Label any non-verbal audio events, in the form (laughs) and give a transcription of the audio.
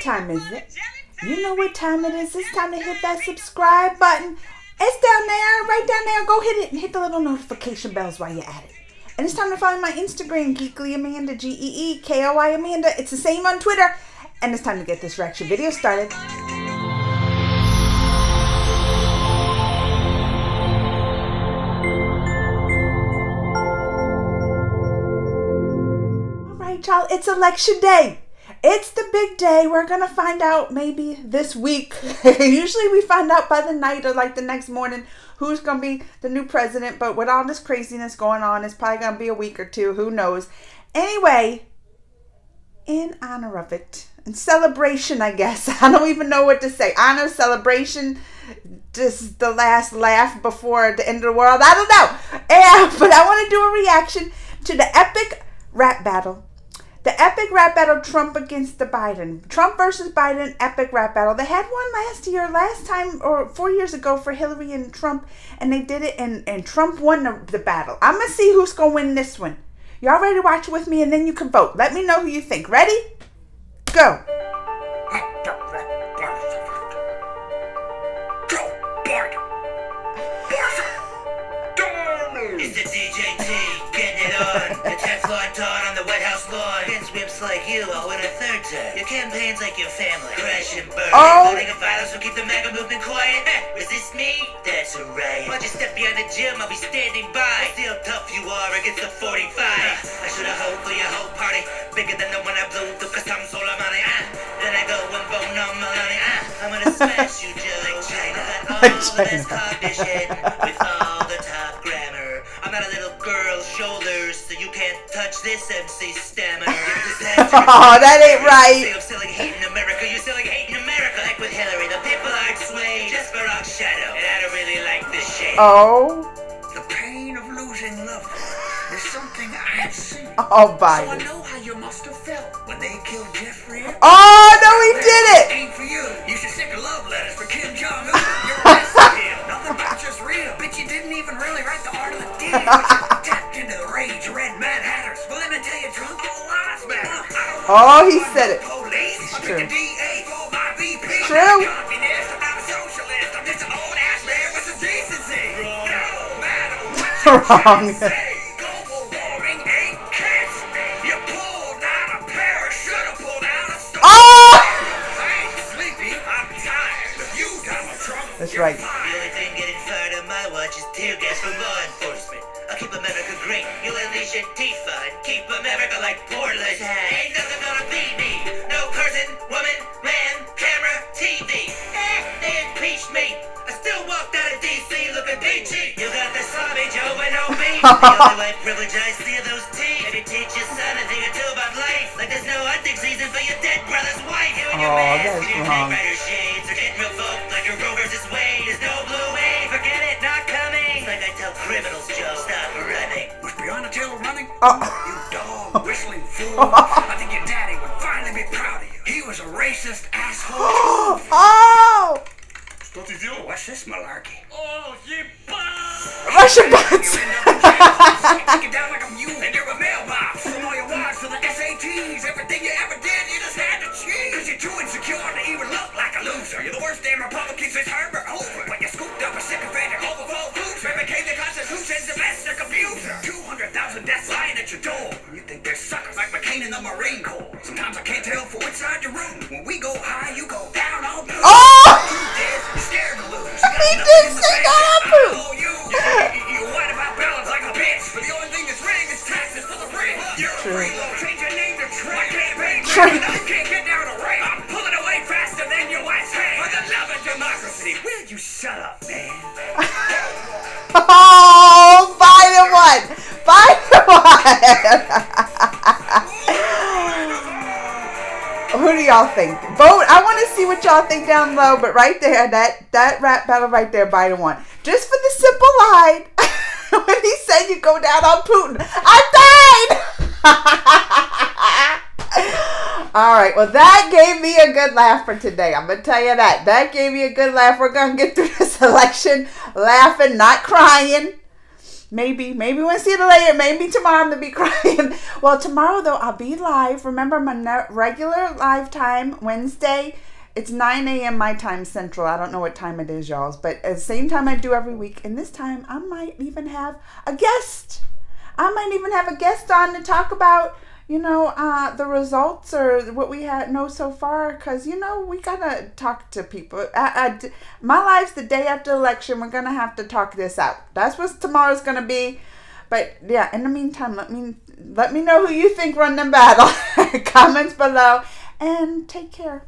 Time is it? You know what time it is. It's time to hit that subscribe button. It's down there, right down there. Go hit it and hit the little notification bells while you're at it. And it's time to follow my Instagram, Geekly Amanda, G E E K O Y Amanda. It's the same on Twitter. And it's time to get this reaction video started. All right, y'all, it's election day. It's the big day. We're going to find out maybe this week. (laughs) Usually we find out by the night or like the next morning who's going to be the new president. But with all this craziness going on, it's probably going to be a week or two. Who knows? Anyway, in honor of it, in celebration, I guess. (laughs) I don't even know what to say. Honor, celebration, just the last laugh before the end of the world. I don't know. Yeah, (laughs) but I want to do a reaction to the epic rap battle the epic rap battle Trump against the Biden. Trump versus Biden epic rap battle. They had one last year, last time, or four years ago for Hillary and Trump, and they did it, and, and Trump won the, the battle. I'm to see who's going to win this one. Y'all ready to watch it with me, and then you can vote. Let me know who you think. Ready? Go. It's the DJ T, getting it on. The Teflon Don on the White House lawn. Against wimps like you, I'll win a third time. Your campaign's like your family. Crash and burn. Oh. Voting of violence will keep the MAGA movement quiet. Resist me? That's a riot. Watch you step behind the gym, I'll be standing by. See how tough you are against the 45. I should have hoped for your whole party. Bigger than the one I blew through cause I'm so money. Ah. Then I go and bone on Melania. Ah. I'm gonna smash you just like (laughs) China. Got all the best cognition with girl's shoulders, so you can't touch this MC stammer. oh, that ain't right. I'm selling hate in America. You're selling hate in America. Like with Hillary, the people aren't swayed. Just for our shadow. And I don't really like this shade. Oh. The pain of losing love is something I have seen. Oh, So I Biden. know how you must have felt when they killed Jeffrey. Oh, getting fired on my watch is tear gas from law enforcement. I'll keep America great. You'll unleash Antifa and keep America like Portland. Privilege (laughs) I see are those teeth. Maybe teach your son a thing or two about life. Like there's no hunting season for your dead brother's wife. You and your Oh, mask that's and wrong. Rider shades are getting revoked like your Roe versus Wade. There's no blue wave. Forget it, not coming. It's like I tell criminals, Joe, stop running. Was Breonna Taylor running? Oh. You dog, (laughs) whistling fool. Uh. I think your daddy would finally be proud of you. He was a racist asshole. (gasps) Oh. What you doing? What's this malarkey? Oh, you Russian You bots. In the Marine Corps. Sometimes I can't tell for which side you're rooting. When we go high, you go down all blue. Oh. Truth is, you're scared to lose. He did say that up. I know you. You, you, you whine about balance like a bitch. But the only thing that's rigged is taxes for the rich. You're a freeload. Change your name to Trump. My campaign True. man, you can't get down to rate. I'm pulling away faster than your wife's hand. For the love of democracy. Will you shut up, man? (laughs) Oh, Biden won. Biden won. Who do y'all think? Vote. I want to see what y'all think down low. But right there, that that rap battle right there, Biden won. Just for the simple line (laughs) when he said you go down on Putin. I died. (laughs) All right. Well, that gave me a good laugh for today. I'm gonna tell you that. That gave me a good laugh. We're gonna get through this (laughs) election laughing, not crying. Maybe, maybe we'll see later. Maybe tomorrow I'm gonna be (laughs) crying. well, tomorrow though I'll be live. Remember my ne- regular live time Wednesday. It's 9 a.m. my time central. I don't know what time it is, y'all's, but at the same time I do every week. And this time I might even have a guest. I might even have a guest on to talk about you know, uh, the results or what we had know so far, because you know we gotta talk to people. I, I, my life's the day after election. We're gonna have to talk this out. That's what tomorrow's gonna be. But yeah, in the meantime, let me let me know who you think run the battle. (laughs) Comments below, and take care.